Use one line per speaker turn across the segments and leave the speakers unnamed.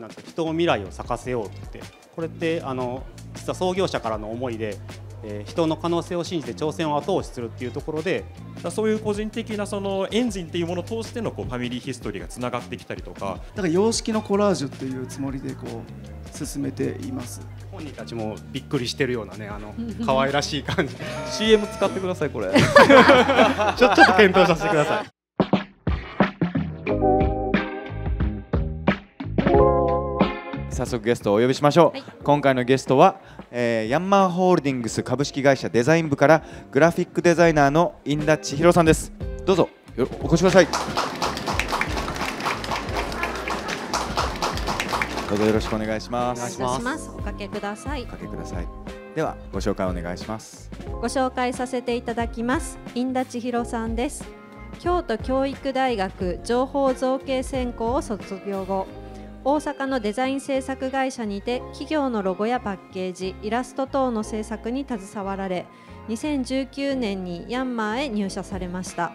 なんか人を未来を咲かせようって。これってあの実は創業者からの思いで、えー人の可能性を信じて挑戦を後押しするっていうところで
そういう個人的なそのエンジンっていうものを通してのこうファミリーヒストリーがつながってきたりとか。
だから様式のコラージュっていうつもりでこう進めています。
本人たちもびっくりしてるようなねあの 可愛らしい感じ。
CM 使ってくださいこれ。
ちょっと検討させてください
早速ゲストをお呼びしましょう、
はい。
今回のゲストは、えーヤンマーホールディングス株式会社デザイン部からグラフィックデザイナーの印田千尋さんです。どうぞよお越しください。どうぞよろしくお願いしま
お願いします。おかけください。
お。かけください。ではご紹介お願いします。
ご紹介させていただきます。印田千尋さんです。京都教育大学情報造形専攻を卒業後、大阪のデザイン制作会社にて企業のロゴやパッケージ、イラスト等の制作に携わられ、2019年にヤンマーへ入社されました。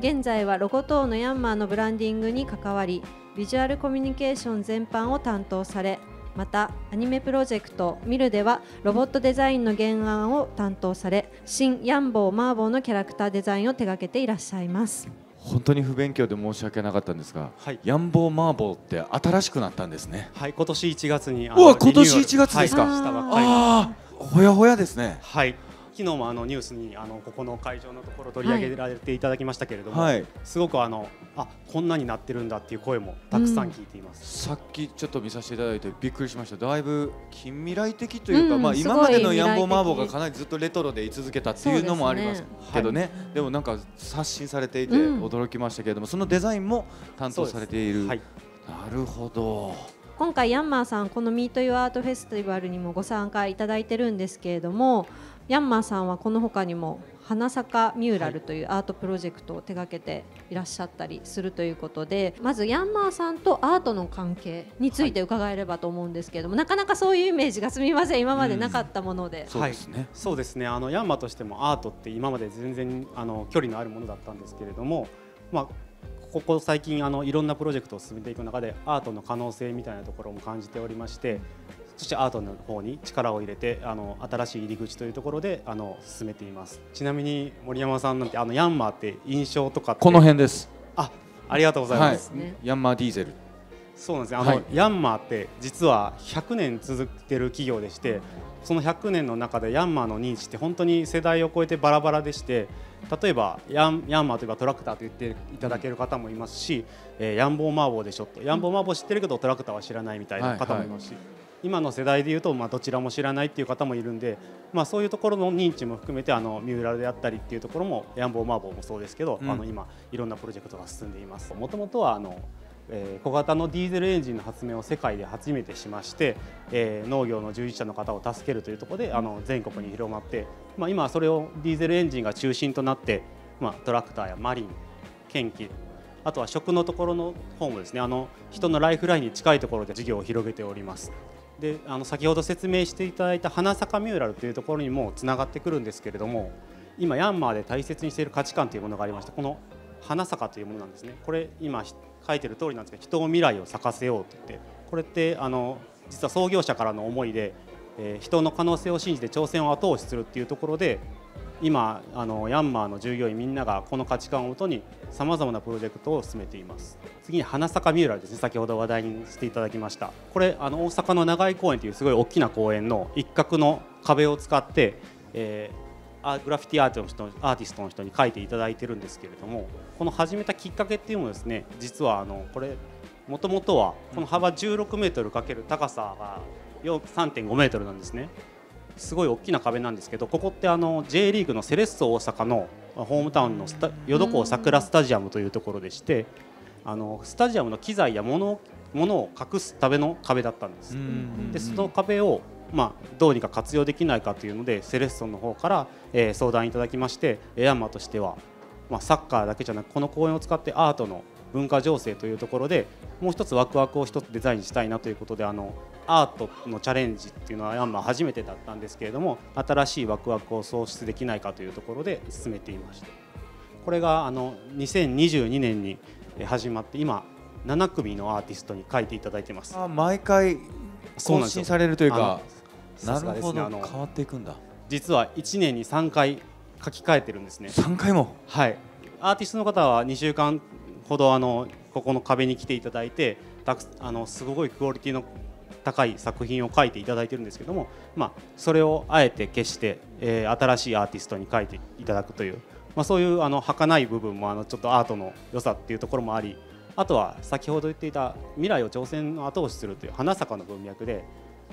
現在はロゴ等のヤンマーのブランディングに関わりビジュアルコミュニケーション全般を担当されまたアニメプロジェクト「ミル」ではロボットデザインの原案を担当され新ヤンボーマーボーのキャラクターデザインを手掛けていらっしゃいます
本当に不勉強で申し訳なかったんですが、
はい。
ヤンボーマーボーって新しくなったんですね。
はい今年1月にあ
うわ今年
リニューアル
1月ですか
はいしたばっかり
ああほやほやですね。
はい昨日もあのニュースにあのここの会場のところ取り上げられていただきましたけれども、
はい。
すごくあのあこんなになってるんだっていう声もたくさん聞いています。
さっきちょっと見させていただいてびっくりしました。だいぶ近未来的というか、まあ、
うんすごい
今までのヤンボーマーボーがかなりずっとレトロで居続けたっていうのもあります。けどねでもなんか刷新されていて
うん。
驚きましたけれども、そのデザインも担当されている、
はい、
なるほど
今回ヤンマーさんこの「ミート・ユア・アート・フェスティバル」にもご参加いただいてるんですけれどもヤンマーさんはこの他にも花坂ミューラルというアートプロジェクトを手掛けていらっしゃったりするということでまずヤンマーさんとアートの関係について伺えればと思うんですけれども、なかなかそういうイメージがすみません。今までなかったもので、
そうですね、
そうですね。あのヤンマとしてもアートって今まで全然あの距離のあるものだったんですけれども、まあ、ここ最近あのいろんなプロジェクトを進めていく中でアートの可能性みたいなところも感じておりましてそしてアートの方に力を入れてあの新しい入り口というところであの進めています。ちなみに森山さんなんてあのヤンマーって印象とか
この辺です。
あありがとうござい
はい
ます、
ね
ヤンマーディーゼル
そうなんですねあの、
はい。
ヤンマーって実は100年続いてる企業でしてその100年の中でヤンマーの認知って本当に世代を超えてバラバラでして例えばヤンヤンマーといえばトラクターと言っていただける方もいますし、えーヤンボーマーボーでしょとヤンボーマーボー知ってるけどトラクターは知らないみたいな方もいますし、今の世代でいうと、まあ、どちらも知らないっていう方もいるんで、まあ、そういうところの認知も含めてあのミューラルであったりっていうところもヤンボーマーボーもそうですけど、
うん。
あの今いろんなプロジェクトが進んでいます。もともとはあのえ小型のディーゼルエンジンの発明を世界で初めてしまして、え農業の従事者の方を助けるというところであの全国に広まって、まあ、今はそれをディーゼルエンジンが中心となって、まあ、トラクターやマリン研機あとは食のところの方もですねあの人のライフラインに近いところで事業を広げております。であの先ほど説明していただいた花坂ミューラルというところにもつながってくるんですけれども今ヤンマーで大切にしている価値観というものがありましてこの花坂というものなんですねこれ今書いてる通りなんですけど人を未来を咲かせようと言ってこれってあの実は創業者からの思いで、えー人の可能性を信じて挑戦を後押しするっていうところで今あのヤンマーの従業員みんながこの価値観をもとにさまざまなプロジェクトを進めています。次に花坂ミューラルですね。先ほど話題にしていただきました。これあの大阪の長井公園というすごい大きな公園の一角の壁を使って、えーグラフィティアートの人アーティストの人に書いていただいてるんですけれどもこの始めたきっかけっていうのはですね実はあのこれもともとはこの幅16メートルかける高さがよ3.5メートルなんですねすごい大きな壁なんですけどここってあの J リーグのセレッソ大阪のホームタウンのスタ淀港桜スタジアムというところでしてあのスタジアムの機材や物を物を隠すための壁だったんです。でその壁をまあ、どうにか活用できないかというのでセレッソの方から、えー相談いただきましてエアンマーとしては、まあ、サッカーだけじゃなくこの公園を使ってアートの文化情勢というところでもう一つワクワクを一つデザインしたいなということであのアートのチャレンジっていうのはヤンマー初めてだったんですけれども新しいワクワクを創出できないかというところで進めていましたこれがあの2022年にえー始まって今7組のアーティストに書いていただいてます。
あ毎回更新されるというかなるほど。
ね
変わっていくんだ。
実は1年に3回書き換えてるんですね。
3回も？
はい、アーティストの方は2週間ほどあのここの壁に来ていただいてたくあのすごいクオリティの高い作品を書いていただいてるんですけども、まあ、それをあえて消して、えー新しいアーティストに書いていただくという、まあ、そういうあの儚い部分もあのちょっとアートの良さっていうところもありあとは先ほど言っていた未来を挑戦の後押しするという花坂の文脈で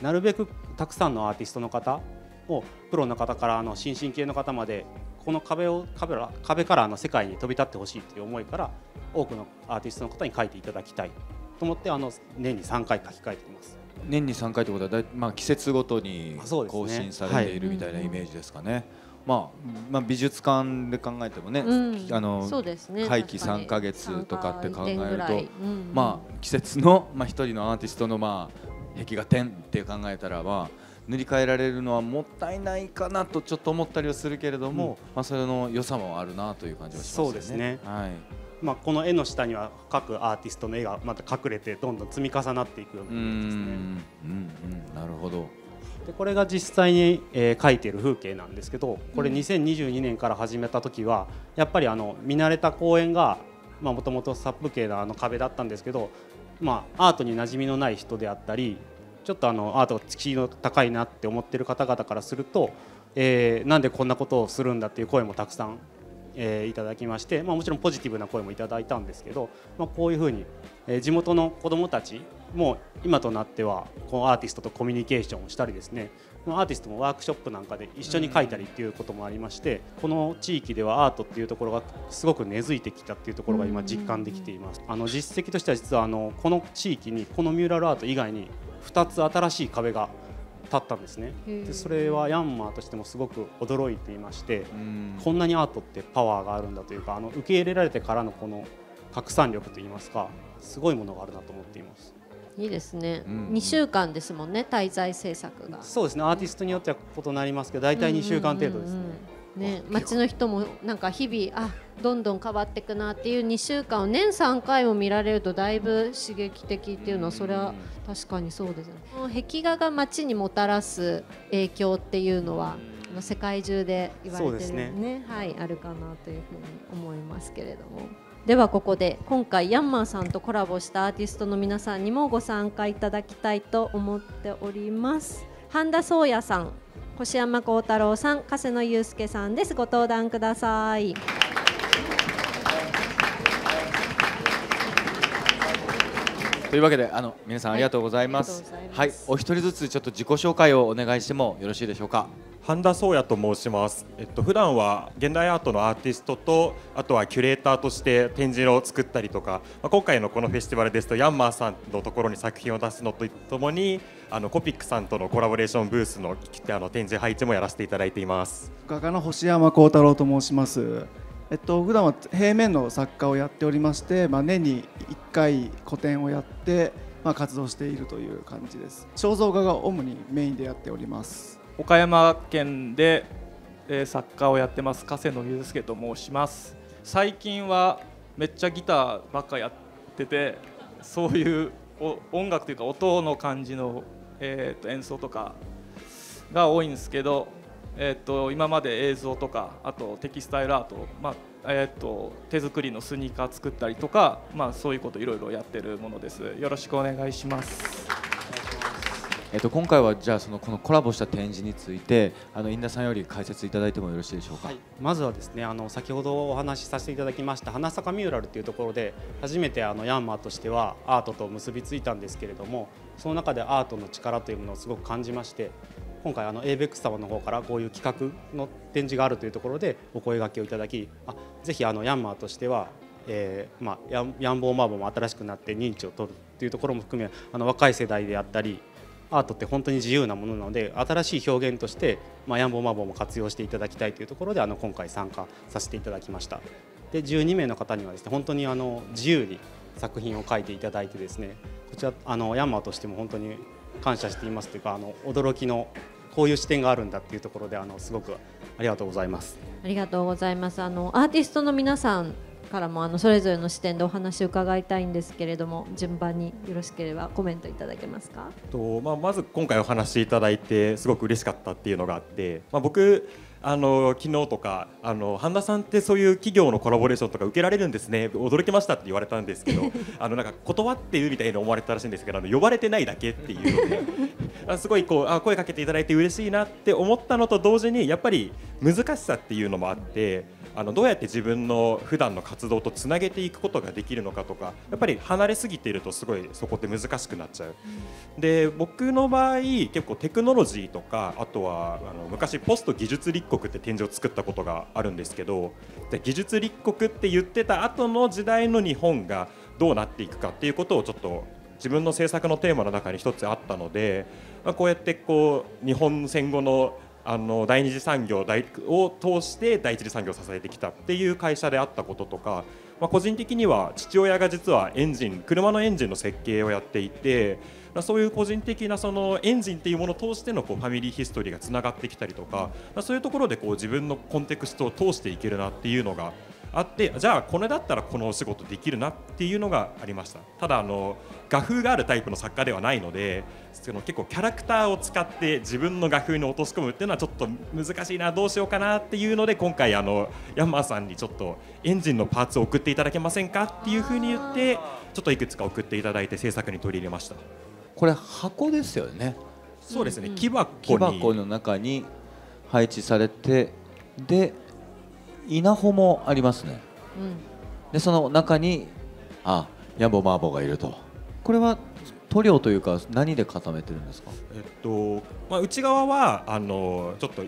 なるべくたくさんのアーティストの方をプロの方からあの新進系の方までこの壁を壁から壁からあの世界に飛び立ってほしいという思いから多くのアーティストの方に書いていただきたい。と思ってあの年に3回書き換えています。
年に3回ということはだい、まあ、季節ごとに更新されているみたいなイメージですかね。まあ、まあ美術館で考えてもね、
うん。
あの
そうですね。
会期
確かに。
3ヶ月とかって考えると
うん。
まあ季節のまあ一人のアーティストのまあ壁画点って考えたらまあ塗り替えられるのはもったいないかなとちょっと思ったりはするけれども、
うん
まあそれの良さもあるなという感じはしますよね。
そうですね
はい。
まあ、この絵の下には各アーティストの絵がまた隠れてどんどん積み重なっていくような感じですね。
ん、うん、うん、なるほど。
でこれが実際に、えー描いている風景なんですけどこれ
うん
2022年から始めた時はやっぱりあの見慣れた公園がもともとサップ系のあの壁だったんですけど、まあ、アートに馴染みのない人であったりちょっとあのアートが敷居の高いなって思ってる方々からすると、えーなんでこんなことをするんだっていう声もたくさん、えーいただきまして、まあ、もちろんポジティブな声もいただいたんですけど、まあ、こういうふうに、えー地元の子どもたちも今となってはこのアーティストとコミュニケーションをしたりですねアーティストもワークショップなんかで一緒に描いたりっていうこともありましてこの地域ではアートっていうところがすごく根付いてきたっていうところが今実感できています。あの実績としては実はあのこの地域にこのミューラルアート以外に2つ新しい壁が立ったんですね。でそれはヤンマーとしてもすごく驚いていまして
うん。
こんなにアートってパワーがあるんだというかあの受け入れられてからのこの拡散力といいますかすごいものがあるなと思っています
いいですね、
うん
2週間ですもんね滞在制作が。
そうですね。アーティストによっては異なりますけど大体2週間程度ですね、
うんね、街の人もなんか日々あどんどん変わっていくなっていう2週間を年3回も見られるとだいぶ刺激的っていうのはそれは確かにそうですね。壁画が街にもたらす影響っていうのは世界中で言われてる
ね。
ね。はい、あるかなというふうに思いますけれどもではここで今回ヤンマーさんとコラボしたアーティストの皆さんにもご参加いただきたいと思っております半田宗也さん星山幸太郎さん加瀬野祐介さんですご登壇ください
というわけであの皆さんありがとうございます。
はいありがとうございます
はい、お一人ずつちょっと自己紹介をお願いしてもよろしいでしょうか？
半田宗也と申します。えっと普段は現代アートのアーティストとあとはキュレーターとして展示を作ったりとか、まあ、今回のこのフェスティバルですとヤンマーさんのところに作品を出すのとともにあのコピックさんとのコラボレーションブースのあの展示配置もやらせていただいています。
画家の星山幸太郎と申します。えっと普段は平面の作家をやっておりまして、まあ年に1回個展をやって、まあ活動しているという感じです。肖像画が主にメインでやっております。
岡山県で、えー作家をやってます加瀬野祐介と申します。最近はめっちゃギターばっかやっててそういう音楽というか音の感じの、えーと演奏とかが多いんですけど、えー、と今まで映像とかあとテキスタイルアート、まあえー、と手作りのスニーカー作ったりとか、まあ、そういうこといろいろやってるものです。よろしくお願いします。
えっと今回はじゃあそのこのコラボした展示についてあの印田さんより解説いただいてもよろしいでしょうか？
はい、まずはですねあの先ほどお話しさせていただきました花坂ミューラルというところで初めてあのヤンマーとしてはアートと結びついたんですけれどもその中でアートの力というものをすごく感じまして今回あの ABEX 様の方からこういう企画の展示があるというところでお声掛けをいただきあぜひあのヤンマーとしてはえーまあ、ヤンボーマーボーも新しくなって認知を取るというところも含めあの若い世代であったりアートって本当に自由なものなので新しい表現として、まあ、ヤンボーマボも活用していただきたいというところであの今回参加させていただきましたで12名の方にはですね本当にあの自由に作品を描いていただいてですねこちらあのヤンマーとしても本当に感謝していますというかあの驚きのこういう視点があるんだっていうところであのすごくありがとうございます。
ありがとうございますあのアーティストの皆さんからもあのそれぞれの視点でお話を伺いたいんですけれども順番によろしければコメントいただけますか？
とまあ、まず今回お話しいただいてすごく嬉しかったっていうのがあって、まあ、僕あの昨日とかあの半田さんってそういう企業のコラボレーションとか受けられるんですね驚きましたって言われたんですけど あのなんか断ってるみたいに思われてたらしいんですけどあの呼ばれてないだけっていうので あすごいこうあ声かけていただいて嬉しいなって思ったのと同時にやっぱり難しさっていうのもあってあのどうやって自分の普段の活動とつなげていくことができるのかとかやっぱり離れすぎているとすごいそこって難しくなっちゃう。で僕の場合結構テクノロジーとかあとはあの昔ポスト技術立国って展示を作ったことがあるんですけどで技術立国って言ってた後の時代の日本がどうなっていくかっていうことをちょっと自分の制作のテーマの中に一つあったので、まあ、こうやってこう日本戦後のあの第二次産業を通して第一次産業を支えてきたっていう会社であったこととか、まあ、個人的には父親が実はエンジン車のエンジンの設計をやっていてそういう個人的なそのエンジンっていうものを通してのこうファミリーヒストリーがつながってきたりとか、そういうところでこう自分のコンテクストを通していけるなっていうのがあってじゃあこれだったらこのお仕事できるなっていうのがありました。ただあの画風があるタイプの作家ではないのでその結構キャラクターを使って自分の画風に落とし込むっていうのはちょっと難しいなどうしようかなっていうので今回あのヤンマーさんにちょっとエンジンのパーツを送っていただけませんかっていうふうに言ってちょっといくつか送っていただいて制作に取り入れました。
これ箱ですよね。
そうですね、
うん
木箱
木
に
箱の中に配置されてで稲穂もありますね。
うん。
でその中にあヤンボーマーボーがいると。これは塗料というか何で固めてるんですか？
えっとまあ、内側はあのちょっと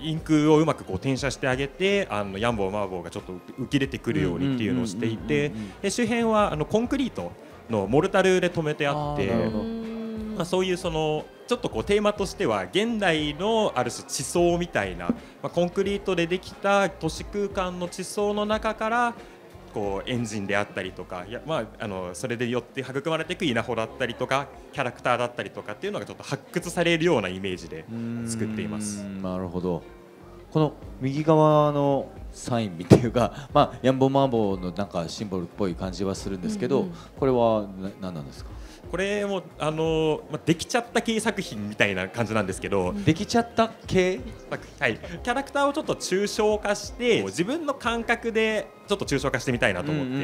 インクをうまくこう転写してあげてあのヤンボーマーボーがちょっと浮き出てくるようにっていうのをしていて周辺はあのコンクリートのモルタルで留めてあってまあ、そういうそのちょっとこうテーマとしては現代のある種地層みたいな、まあ、コンクリートでできた都市空間の地層の中からこうエンジンであったりとかいや、まあ、あのそれでよって育まれていく稲穂だったりとかキャラクターだったりとかっていうのがちょっと発掘されるようなイメージで作っています。
なるほど。この右側のサインっていうか、まあ、ヤンボーマーボーのなんかシンボルっぽい感じはするんですけど、
うんうん。
これはな何なんですか？
これもあの、まあ、できちゃった系作品みたいな感じなんですけど、
できちゃった系？
はい、キャラクターをちょっと抽象化して自分の感覚でちょっと抽象化してみたいなと思って、
うんう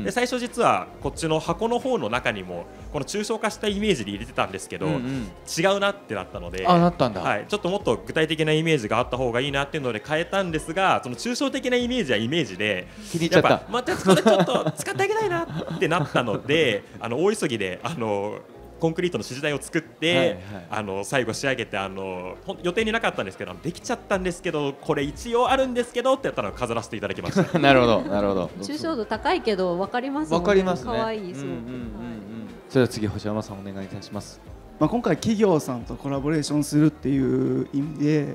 ん
で最初実はこっちの箱の方の中にもこの抽象化したイメージで入れてたんですけど、
うんうん。
違うなってなったので
あなったんだ。
はい、ちょっともっと具体的なイメージがあった方がいいなっていうので変えたんですがその抽象的なイメージはイメージで
気に入っちゃった。
やぱまたこれちょっと使ってあげたいなってなったのであの大急ぎであのコンクリートの指示台を作って、
はいはい。
あの最後仕上げてあの予定になかったんですけどできちゃったんですけどこれ一応あるんですけどってやったのを飾らせていただきました。
なるほどなるほど。
抽象度高いけど分かりますもん
わかりますね。
可愛いす
それでは次星山さんお願いいたします。
まあ、今回企業さんとコラボレーションするっていう意味で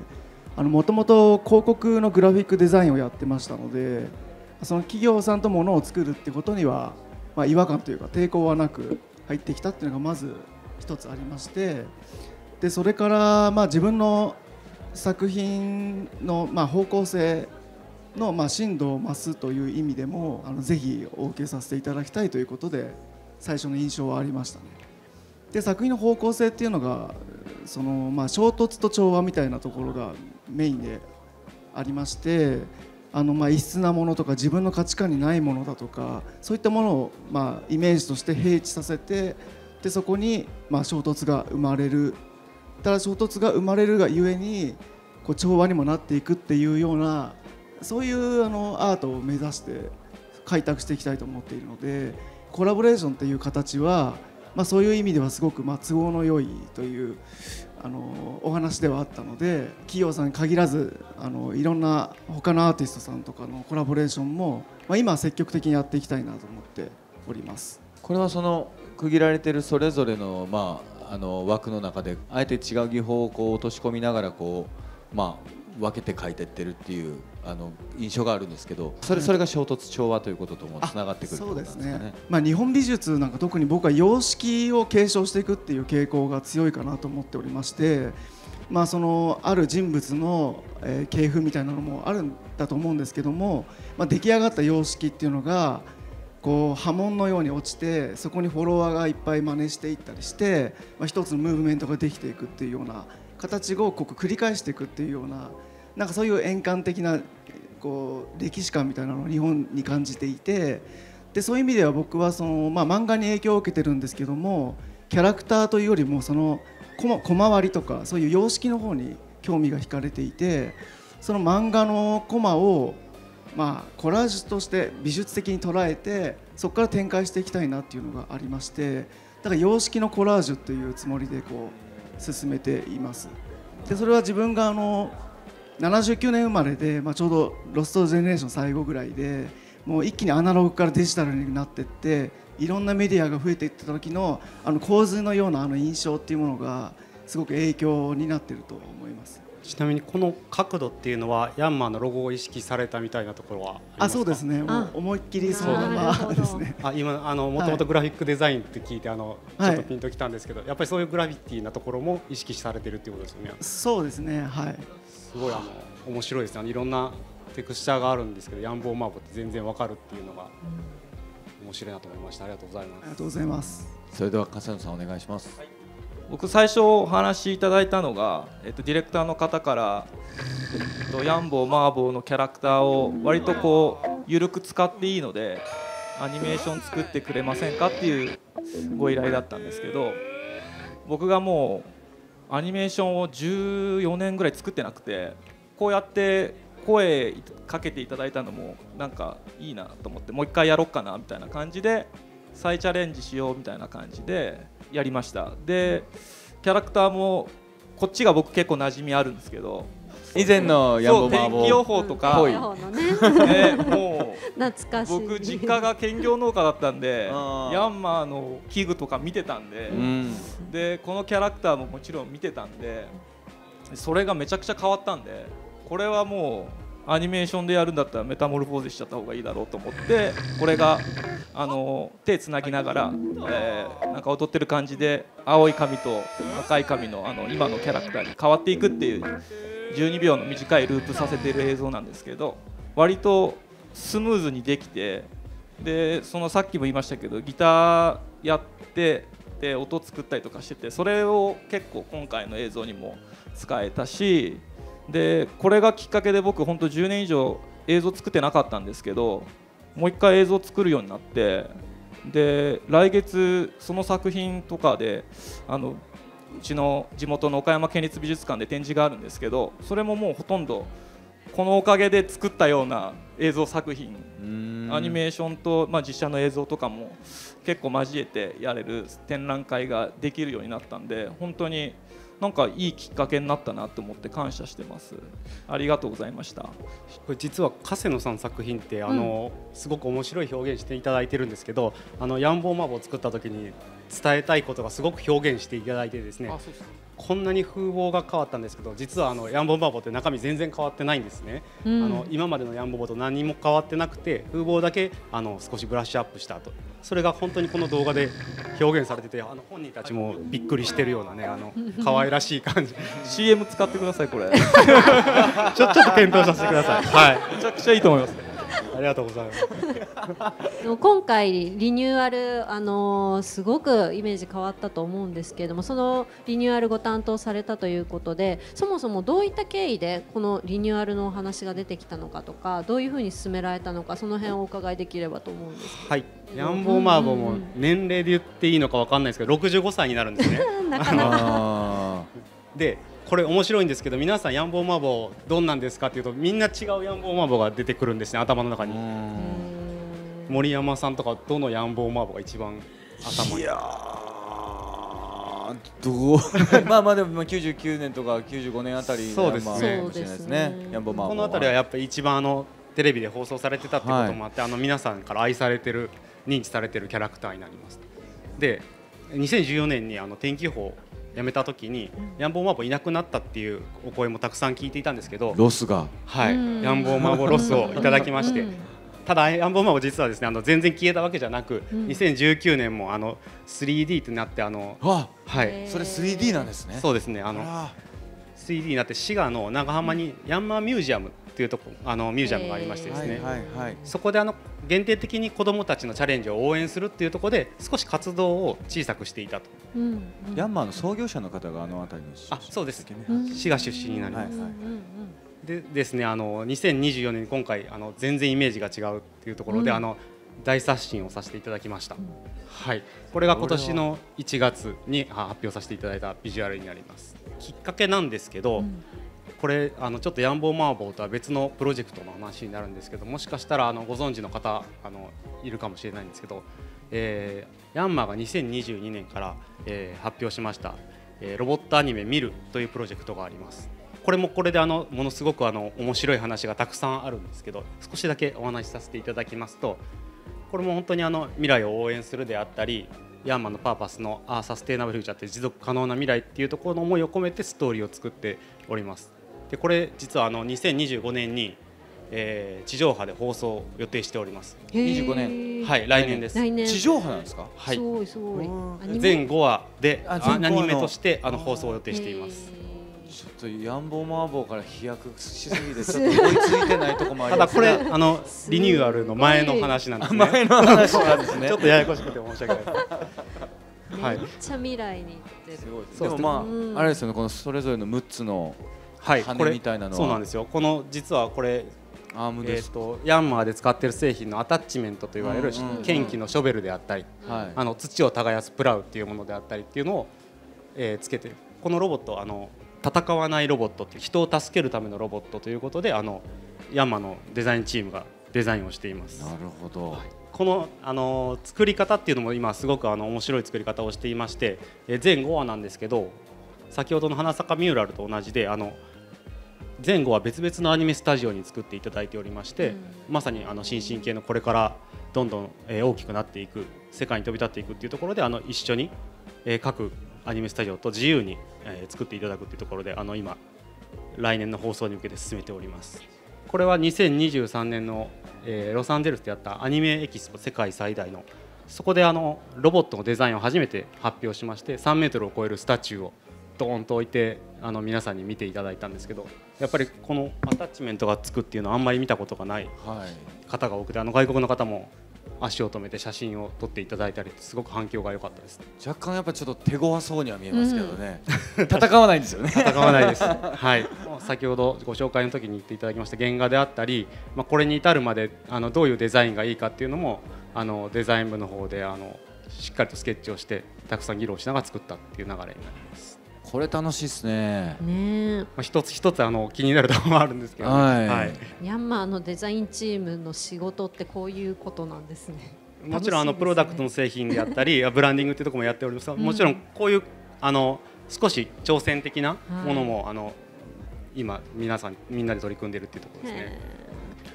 もともと広告のグラフィックデザインをやってましたのでその企業さんとものを作るってことには、まあ、違和感というか抵抗はなく入ってきたっていうのがまず一つありましてでそれからまあ自分の作品のまあ方向性のまあ深度を増すという意味でもあのぜひお受けさせていただきたいということで最初の印象はありましたね。で作品の方向性っていうのがその、まあ、衝突と調和みたいなところがメインでありましてあのまあ異質なものとか自分の価値観にないものだとかそういったものをまあイメージとして平地させてでそこにまあ衝突が生まれる。ただ衝突が生まれるがゆえにこう調和にもなっていくっていうようなそういうあのアートを目指して開拓していきたいと思っているのでコラボレーションっていう形はまあ、そういう意味ではすごくまあ都合の良いというあのお話ではあったので企業さんに限らずあのいろんな他のアーティストさんとかのコラボレーションも、まあ、今は積極的にやっていきたいなと思っております。
これはその区切られてるそれぞれの,、まあ、あの枠の中であえて違う技法をこう落とし込みながらこう、まあ、分けて書いてってるっていうあの印象があるんですけどそれそれが衝突調和ということともつながってくるってこと
そうです
ね。
まあ、日本美術なんか特に僕は様式を継承していくっていう傾向が強いかなと思っておりましてまあ、そのある人物の、え、系譜みたいなのもあるんだと思うんですけども、まあ、出来上がった様式っていうのがこう波紋のように落ちてそこにフォロワーがいっぱい真似していったりして、まあ、一つのムーブメントができていくっていうような形をこう繰り返していくっていうようななんかそういう円環的なこう歴史観みたいなのを日本に感じていてでそういう意味では僕はその、まあ、漫画に影響を受けてるんですけどもキャラクターというよりもその小回りとかそういう様式の方に興味が惹かれていてその漫画のコマをまあ、コラージュとして美術的に捉えてそこから展開していきたいなっていうのがありましてだから様式のコラージュというつもりでこう進めています。でそれは自分があの79年生まれで、まあ、ちょうど「ロストジェネレーション」最後ぐらいでもう一気にアナログからデジタルになっていっていろんなメディアが増えていった時のあの構図のようなあの印象っていうものがすごく影響になってると思います。
ちなみにこの角度っていうのはヤンマーのロゴを意識されたみたいなところはあ
そうですね。もう思いっきりそうだなですね。
あ今あのもともとグラフィックデザインって聞いてあの、ちょっとピンときたんですけど、やっぱりそういうグラフィティなところも意識されてるっていうことですよね。
そうですねはい
すごいあの面白いですねいろんなテクスチャーがあるんですけどヤンボーマーボって全然わかるっていうのが面白いなと思いましたありがとうございます
ありがとうございます
それでは笠野さんお願いします、はい
僕最初お話しいただいたのが、えっと、ディレクターの方から、えっと、ヤンボーマーボーのキャラクターを割とこう緩く使っていいのでアニメーション作ってくれませんかっていうご依頼だったんですけど僕がもうアニメーションを14年ぐらい作ってなくてこうやって声かけていただいたのもなんかいいなと思ってもう一回やろうかなみたいな感じで再チャレンジしようみたいな感じでやりました。でキャラクターもこっちが僕結構馴染みあるんですけど
以前の
ヤンボー天気予報とか、
ね、もう懐かしい。
僕実家が兼業農家だったんでヤンマーの器具とか見てたんで、うん、でこのキャラクターももちろん見てたんでそれがめちゃくちゃ変わったんでこれはもうアニメーションでやるんだったらメタモルフォーゼしちゃった方がいいだろうと思ってこれがあの手つなぎながら、え、なんか踊ってる感じで青い髪と赤い髪のあの今のキャラクターに変わっていくっていう12秒の短いループさせてる映像なんですけど割とスムーズにできてでそのさっきも言いましたけどギターやってで音作ったりとかしててそれを結構今回の映像にも使えたしでこれがきっかけで僕本当10年以上映像作ってなかったんですけどもう一回映像作るようになってで来月その作品とかであのうちの地元の岡山県立美術館で展示があるんですけどそれももうほとんどこのおかげで作ったような映像作品アニメーションと、まあ、実写の映像とかも結構交えてやれる展覧会ができるようになったんで本当になんかいいきっかけになったなと思って感謝してます。ありがとうございました。こ
れ実は加瀬野さん作品ってあの、うん、すごく面白い表現していただいてるんですけどあのヤンボーマボを作った時に伝えたいことがすごく表現していただいてですねこんなに風貌が変わったんですけど実はあのヤンボーマボって中身全然変わってないんですね、うん、あの今までのヤンボーボと何も変わってなくて風貌だけあの少しブラッシュアップしたとそれが本当にこの動画で表現されててあの本人たちもびっくりしてるようなねあの 可愛らしい感じ。
CM 使ってくださいこれ。
ちょちょっと検討させてください。
はい。めちゃくちゃいいと思います
ありがとうございます。
今回リニューアルあのすごくイメージ変わったと思うんですけれどもそのリニューアルご担当されたということでそもそもどういった経緯でこのリニューアルのお話が出てきたのかとかどういうふうに進められたのかその辺をお伺いできればと思うんです
はい。ヤンボーマーボも年齢で言っていいのかわかんないですけど65歳になるんですね。
なかなか。
でこれ面白いんですけど皆さんヤンボーマーボーどんなんですかっていうとみんな違うヤンボーマーボーが出てくるんですね頭の中に。森山さんとかどのヤンボーマーボーが一番頭に？いや
どう？まあまあでも99年とか95年あたり
そうですね。
ですね
ヤンボーマーボー
このあたりはやっぱり一番あのテレビで放送されてたってこともあって、はい、あの皆さんから愛されてる認知されてるキャラクターになります。で2014年にあの天気予報辞めた時に、ヤンボーマーボーいなくなったっていうお声もたくさん聞いていたんですけど
ロスが。
はい。ヤンボーマーボーロスをいただきまして。ただヤンボーマーボー実はですねあの全然消えたわけじゃなく、うん、2019年もあの 3D ってなってあの
はい。それ 3D なんですね。
そうですねあの 3D になって滋賀の長浜にヤンマーミュージアムっていうとこあのミュージアムがありましてですね、
はいはい
そこであの限定的に子どもたちのチャレンジを応援するっていうところで少し活動を小さくしていたと。
うんうん。
ヤンマーの創業者の方があの辺りの
あそうです。
ね。
うん。
滋賀出身になります、
はいはい。
でですねあの2024年に今回あの全然イメージが違うっていうところで、
うん。
あの大刷新をさせていただきました、
ん。
はい。これが今年の1月にあ発表させていただいたビジュアルになります。きっかけなんですけど、
うん
これあのちょっとヤンボーマーボーとは別のプロジェクトの話になるんですけどもしかしたらあのご存知の方あのいるかもしれないんですけど、えーヤンマーが2022年から、えー発表しました、えーロボットアニメ「見る」というプロジェクトがあります。これもこれであのものすごくあの面白い話がたくさんあるんですけど少しだけお話しさせていただきますとこれも本当にあの未来を応援するであったりヤンマのパーパスのあーサステイナブルフューチャーって持続可能な未来っていうところの思いを込めてストーリーを作っております。でこれ実はあの2025年に、えー地上波で放送を予定しております。
へー。
25年。
はい来年です。
地上波なんですか？
はい。
すごいすごい。
全5話で
あ
あ
全5話。の
アニメとしてあの放送を予定しています。
ちょっとヤンボーマーボーから飛躍しすぎてちょっと 追いついてないとこもあります
ただこれ あのリニューアルの前の話なんですね。
前の話なんですね。
ちょっとややこしくて申し訳ない。ですはい
めっちゃ未来に行ってる。
すごい。でもま
うん。
ああれですよねこのそれぞれの6つの
はい。
羽
これ
みたいなのは。
そうなんですよ。この実はこれえー、
アームです。
とヤンマーで使っている製品のアタッチメントといわれる剣機のショベルであったり、
はい。
あの土を耕すプラウっていうものであったりっていうのを、えーつけてる。このロボットあの戦わないロボットっていう人を助けるためのロボットということであのヤンマーのデザインチームがデザインをしています。
なるほど。
このあの作り方っていうのも今すごくあの面白い作り方をしていまして、えー全5話なんですけど先ほどの花坂ミューラルと同じであの前後は別々のアニメスタジオに作っていただいておりまして、まさにあの新進系のこれからどんどん、えー大きくなっていく世界に飛び立っていくっていうところであの一緒に、えー各アニメスタジオと自由に、えー作っていただくっていうところであの今来年の放送に向けて進めております。これは2023年の、えーロサンゼルスでやったアニメエキスポ世界最大のそこであのロボットのデザインを初めて発表しまして3メートルを超えるスタチューをドーンと置いてあの皆さんに見ていただいたんですけどやっぱりこのアタッチメントがつくっていうのはあんまり見たことがない
はい
方が多くてあの外国の方も足を止めて写真を撮っていただいたりすごく反響が良かったです
若干やっぱちょっと手強そうには見えますけどね、戦わないんですよね
戦わないです。はい。先ほどご紹介の時に言っていただきました原画であったり、まあこれに至るまであのどういうデザインがいいかっていうのもあのデザイン部の方であのしっかりとスケッチをしてたくさん議論しながら作ったっていう流れになります。
これ楽しいですね。
ね
まあ一つ一つあの気になるところもあるんですけど、
はい。
えヤンマーのデザインチームの仕事ってこういうことなんですね。
もちろんあのプロダクトの製品であったり ブランディングっていうところもやっております。が、
ん。
もちろんこういうあの少し挑戦的なものも、あの今皆さんみんなで取り組んでいるっていうところですね。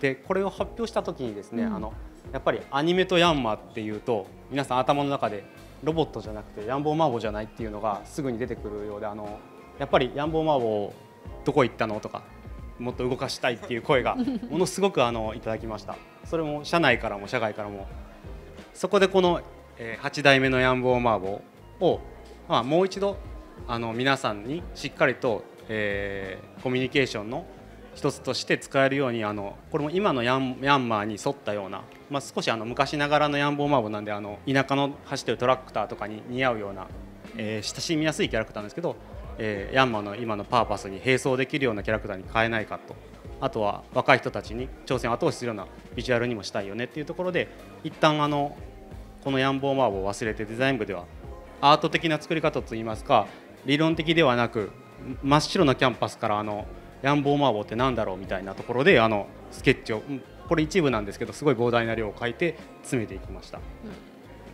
でこれを発表した時にですね、
うん。
あのやっぱりアニメとヤンマーっていうと皆さん頭の中でロボットじゃなくてヤンボーマーボーじゃないっていうのがすぐに出てくるようであのやっぱりヤンボーマーボーどこ行ったのとかもっと動かしたいっていう声が ものすごくあのいただきました。それも社内からも社外からもそこでこの、えー8代目のヤンボーマーボーを、まあ、もう一度あの皆さんにしっかりと、えーコミュニケーションの一つとして使えるようにあのこれも今のヤンヤンマーに沿ったような、まあ、少しあの昔ながらのヤンボーマーボーなんであの田舎の走ってるトラクターとかに似合うような、えー親しみやすいキャラクターなんですけど、えーヤンマーの今のパーパスに並走できるようなキャラクターに変えないかと。あとは若い人たちに挑戦を後押しするようなビジュアルにもしたいよねっていうところで一旦あのこのヤンボーマーボーを忘れてデザイン部ではアート的な作り方といいますか理論的ではなく真っ白なキャンパスからあのヤンボーマーボーってなんだろうみたいなところであのスケッチをこれ一部なんですけどすごい膨大な量を書いて詰めていきました、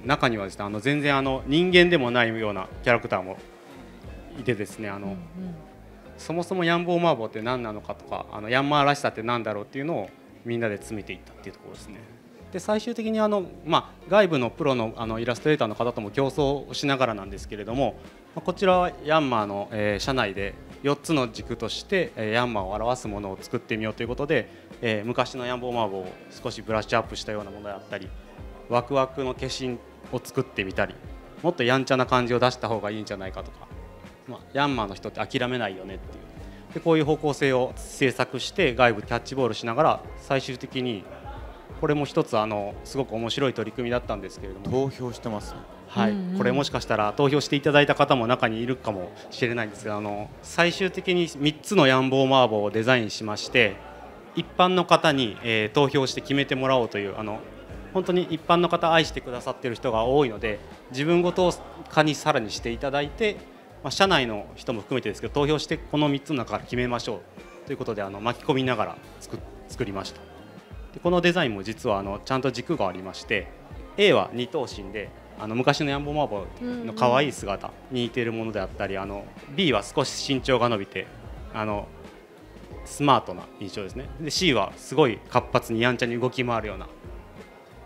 中にはですねあの全然あの人間でもないようなキャラクターもいてですねあの、そもそもヤンボーマーボーって何なのかとかあのヤンマーらしさって何だろうっていうのをみんなで詰めていったっていうところですね。で最終的にあの、まあ、外部のプロのあのイラストレーターの方とも競争をしながらなんですけれども、まあこちらはヤンマーの、えー社内で4つの軸として、ヤンマーを表すものを作ってみようということで、え昔のヤンボーマーボーを少しブラッシュアップしたようなものであったりワクワクの化身を作ってみたりもっとやんちゃな感じを出した方がいいんじゃないかとか、まあ、ヤンマーの人って諦めないよねっていう。でこういう方向性を制作して外部キャッチボールしながら最終的にこれも一つあのすごく面白い取り組みだったんですけれども。
投票してますね。
はい、
うんうん。
これもしかしたら投票していただいた方も中にいるかもしれないんですがあの最終的に3つのヤンボーマーボーをデザインしまして一般の方に、えー投票して決めてもらおうというあの本当に一般の方愛してくださっている人が多いので自分ごと化にさらにしていただいて、まあ、社内の人も含めてですけど投票してこの3つの中から決めましょうということであの巻き込みながら作作りました。でこのデザインも実はあのちゃんと軸がありまして A は二頭身であの昔のヤンボーマーボーの可愛い姿に似ているものであったりあの B は少し身長が伸びてあのスマートな印象ですね。で C はすごい活発にやんちゃに動き回るような、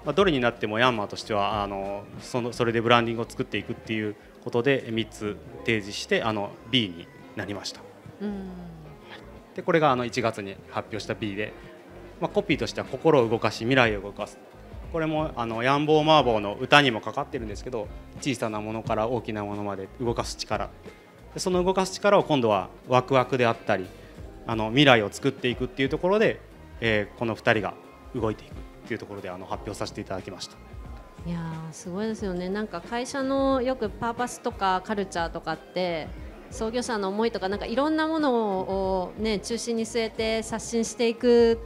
まあ、どれになってもヤンマーとしてはあのそのそれでブランディングを作っていくっていうことで3つ提示してあの B になりました。
うん。
でこれがあの1月に発表した B で、まあ、コピーとしては心を動かし未来を動かす。これもあのヤンボーマーボーの歌にもかかってるんですけど小さなものから大きなものまで動かす力。その動かす力を今度はワクワクであったりあの未来を作っていくっていうところで、えーこの2人が動いていくっていうところであの発表させていただきました。
いやすごいですよね。なんか会社のよくパーパスとかカルチャーとかって創業者の思いとかなんかいろんなものをね中心に据えて刷新していく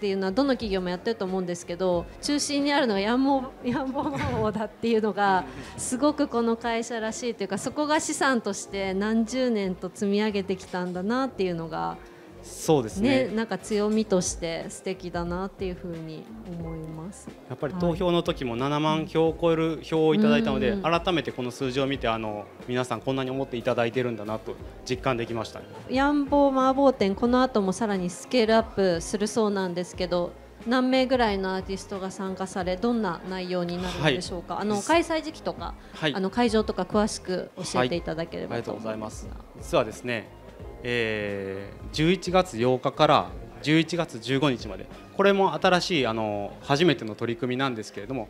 っていうのはどの企業もやってると思うんですけど中心にあるのがヤンボーヤンボーマンボウだっていうのがすごくこの会社らしいというかそこが資産として何十年と積み上げてきたんだなっていうのが
そうです
ね。
ね
なんか強みとして素敵だなっていうふうに思います。
やっぱり投票の時も7万票を超える票をいただいたので、
うん
改めてこの数字を見てあの皆さんこんなに思っていただいてるんだなと実感できましたね。
ヤンボーマーボー展この後もさらにスケールアップするそうなんですけど何名ぐらいのアーティストが参加されどんな内容になるんでしょうか、あの開催時期とか、
はい。
あの会場とか詳しく教えていただければ
ありが。と
と思いま
うございますす。実はですね、えー、11月8日から11月15日まで。これも新しいあの初めての取り組みなんですけれども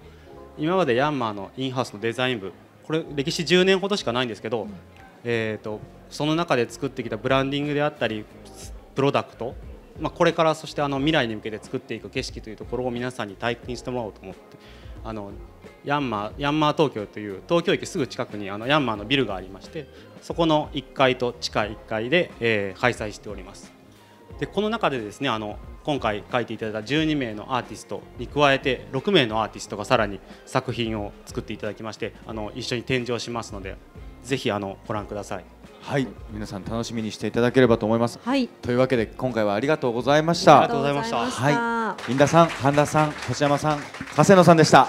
今までヤンマーのインハウスのデザイン部これ歴史10年ほどしかないんですけど、えー、とその中で作ってきたブランディングであったりプロダクト、まあ、これからそしてあの未来に向けて作っていく景色というところを皆さんに体験してもらおうと思ってあのヤンマーヤンマー東京という東京駅すぐ近くにあのヤンマーのビルがありましてそこの1階と地下1階で、えー開催しております。でこの中でですねあの今回書いていただいた12名のアーティストに加えて6名のアーティストがさらに作品を作っていただきましてあの一緒に展示をしますのでぜひあのご覧ください。
はい。皆さん楽しみにしていただければと思います。
はい。
というわけで今回はありが
とうございました。
ありがとうございました。
はい、印田さん、半田さん、星山さん、加瀬野さんでした。